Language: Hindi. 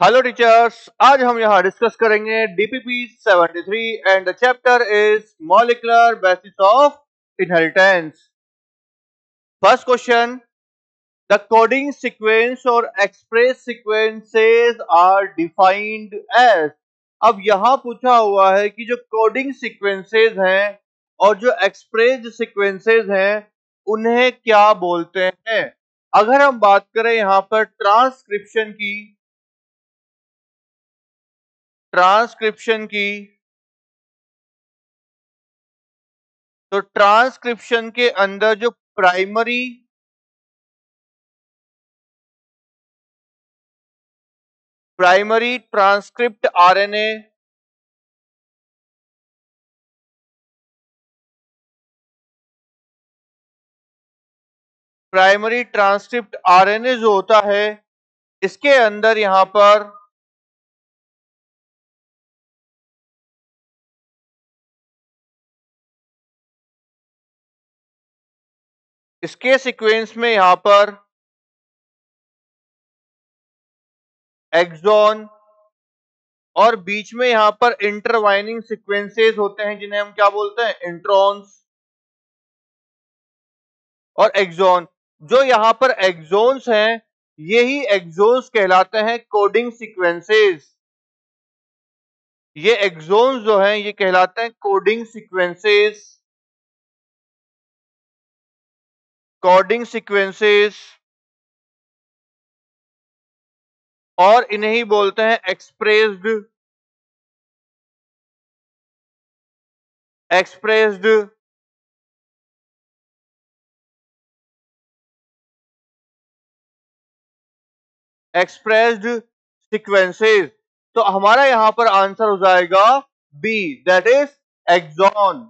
हेलो टीचर्स आज हम यहाँ डिस्कस करेंगे DPP 73 and the chapter is molecular basis of inheritance first question the coding sequence और express sequences are defined as अब यहाँ पूछा हुआ है कि जो कोडिंग सीक्वेंसेस हैं और जो एक्सप्रेस सीक्वेंसेस हैं, उन्हें क्या बोलते हैं? अगर हम बात करें यहाँ पर ट्रांसक्रिप्शन की ट्रांसक्रिप्शन की तो ट्रांसक्रिप्शन के अंदर जो primary primary transcript RNA primary transcript RNA जो होता है, इसके अंदर यहाँ पर इसके सीक्वेंस में यहाँ पर एक्सॉन और बीच में यहाँ पर इंटरवाइनिंग सीक्वेंसेस होते हैं, जिन्हें हम क्या बोलते हैं? इंट्रॉन्स और एक्सॉन जो यहाँ पर एक्सोन्स हैं, यही एक्सोन्स कहलाते हैं कोडिंग सीक्वेंसेस ये एक्सोन्स जो हैं, ये कहलाते हैं कोडिंग सीक्वेंसेस कोडिंग सीक्वेंसेस और इन्हें ही बोलते हैं एक्सप्रेस्ड एक्सप्रेस्ड एक्सप्रेस्ड सीक्वेंसेस तो हमारा यहाँ पर आंसर हो जाएगा बी दैट इज़ एक्सॉन